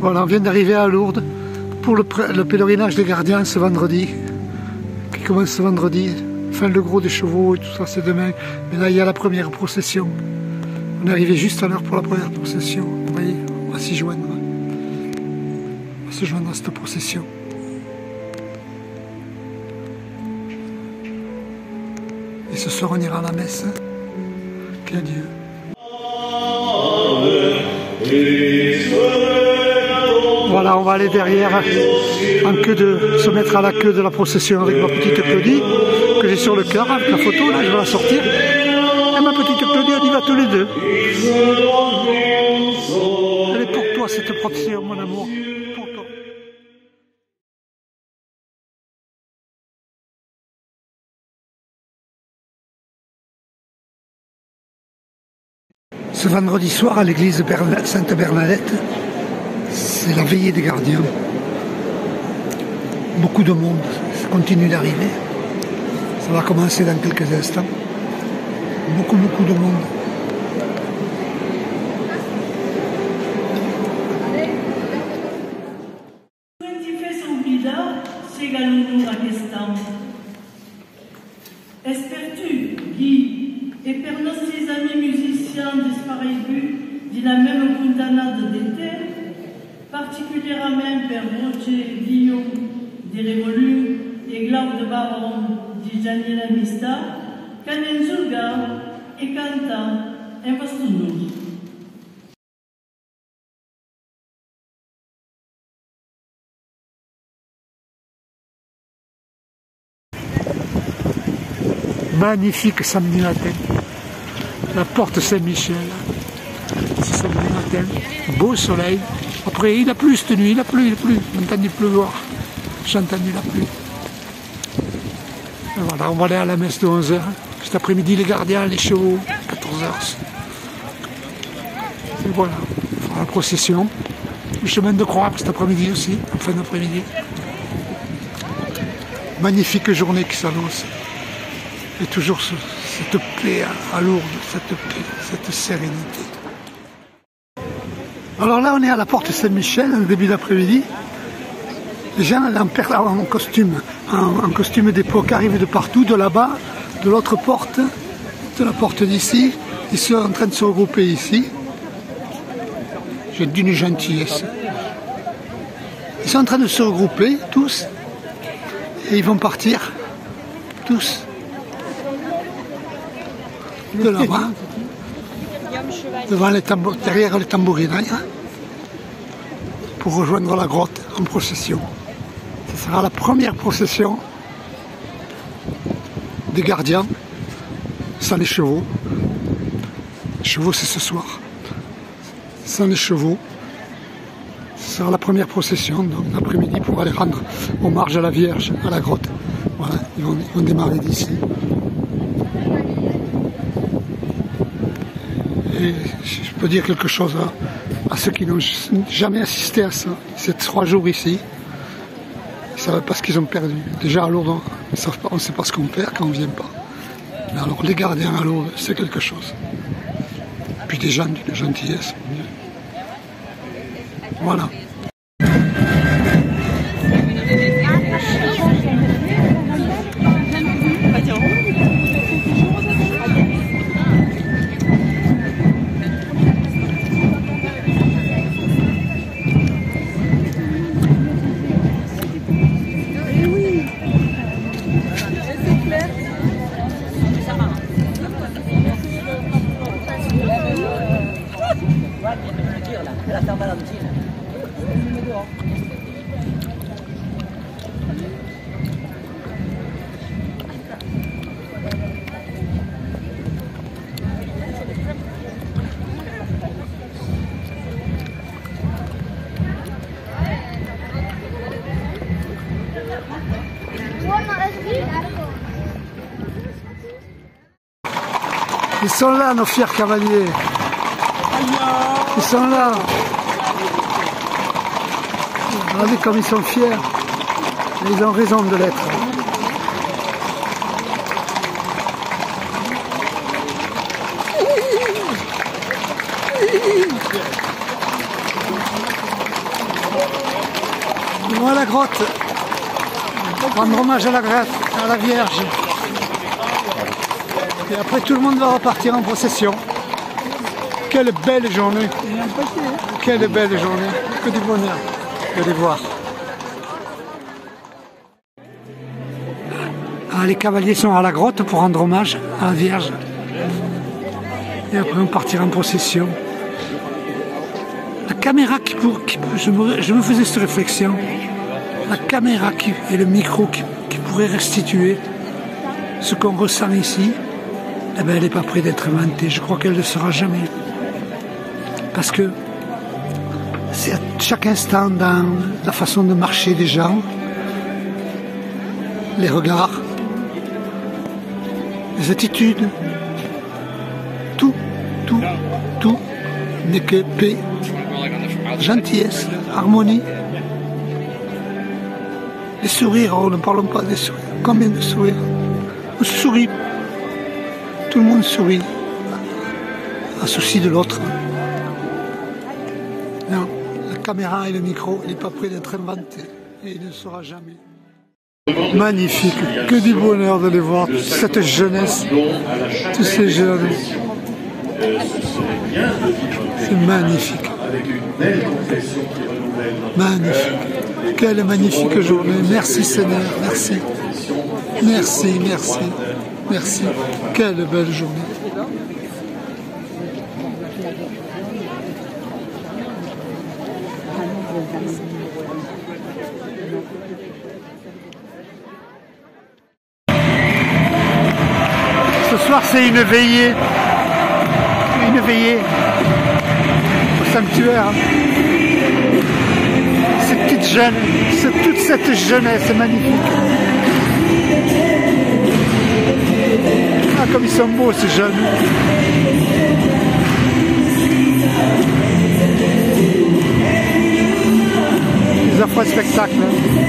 Voilà, on vient d'arriver à Lourdes pour le, pèlerinage des gardiens ce vendredi, qui commence ce vendredi. Enfin, le gros des chevaux et tout ça, c'est demain. Mais là, il y a la première procession. On est arrivé juste à l'heure pour la première procession. Vous voyez, on va s'y joindre. On va se joindre à cette procession. Et ce soir, on ira à la messe. Qu'à Dieu. Voilà, on va aller derrière en queue de se mettre à la queue de la procession avec ma petite Claudie que j'ai sur le cœur la photo, là je vais la sortir. Et ma petite Claudie, on y va tous les deux. Elle est pour toi cette procession, mon amour. Ce vendredi soir à l'église Sainte-Bernadette, c'est la veillée des gardiens. Beaucoup de monde, ça continue d'arriver. Ça va commencer dans quelques instants. Beaucoup, beaucoup de monde. Espères-tu, Guy, et per nostri amis musiciens disparus de la même puntanade d'été, particulièrement per Roger Guillaume di Revolu e Glaude Baron di Gianni Mista, canen julga e canta en vostro Magnifique samedi matin. La porte Saint-Michel. Samedi matin. Beau soleil. Après, il a plu cette nuit, il a plu, il a plu. J'ai entendu pleuvoir. J'ai entendu la pluie. voilà, on va aller à la messe de 11h. Cet après-midi, les gardiens, les chevaux, 14h. Et voilà, on fera la procession. Le chemin de croix cet après-midi aussi, en fin d'après-midi. Magnifique journée qui s'annonce. Et toujours cette paix à Lourdes, cette paix, cette sérénité. Alors là, on est à la porte Saint-Michel, au début d'après-midi. Les gens en, en costume, en, costume d'époque arrivent de partout, de là-bas, de l'autre porte, de la porte d'ici. Ils sont en train de se regrouper ici. J'ai d'une gentillesse. Ils sont en train de se regrouper, tous, et ils vont partir, tous, de là-bas devant les derrière les tambourinailles hein, pour rejoindre la grotte en procession. Ce sera la première procession des gardiens sans les chevaux. Les chevaux, c'est ce soir. Sans les chevaux, ce sera la première procession, donc l'après-midi, pour aller rendre hommage à la Vierge, à la grotte. Voilà, ils vont démarrer d'ici. Je peux dire quelque chose à, ceux qui n'ont jamais assisté à ça. C'est trois jours ici. Ils ne savent pas ce qu'ils ont perdu. Déjà à Lourdes, on ne sait pas ce qu'on perd quand on ne vient pas. Alors les gardiens à Lourdes, c'est quelque chose. Puis des gens d'une gentillesse. Voilà. Ils sont là, nos fiers cavaliers. Ils sont là. Regardez comme ils sont fiers. Ils ont raison de l'être. Nous à la grotte. Rendre hommage à la, à la Vierge. Et après tout le monde va repartir en procession. Quelle belle journée. Quelle belle journée. Que du bonheur de les voir. Ah, les cavaliers sont à la grotte pour rendre hommage à la Vierge. Et après on partira en procession. La caméra qui pour, je, me, faisais cette réflexion. La caméra qui, et le micro qui, pourrait restituer ce qu'on ressent ici, eh ben, elle n'est pas près d'être inventée. Je crois qu'elle ne sera jamais. Parce que c'est à chaque instant dans la façon de marcher des gens, les regards, les attitudes, tout, tout, tout n'est que paix, gentillesse, harmonie. Les sourires, oh, ne parlons pas des sourires. Combien de sourires On sourit. Tout le monde sourit. Un souci de l'autre. Non, la caméra et le micro n'est pas prêt d'être inventé. Et il ne sera jamais. Magnifique, que du bonheur de les voir, cette jeunesse, tous ces jeunes. C'est magnifique. Magnifique. Quelle magnifique journée. Merci Seigneur, merci. Merci, merci, merci. Quelle belle journée. Ce soir, c'est une veillée. Une veillée au sanctuaire. Ces petites jeunes, toute cette jeunesse magnifique. Ah, comme ils sont beaux, ces jeunes. Ils offrent un spectacle. Hein.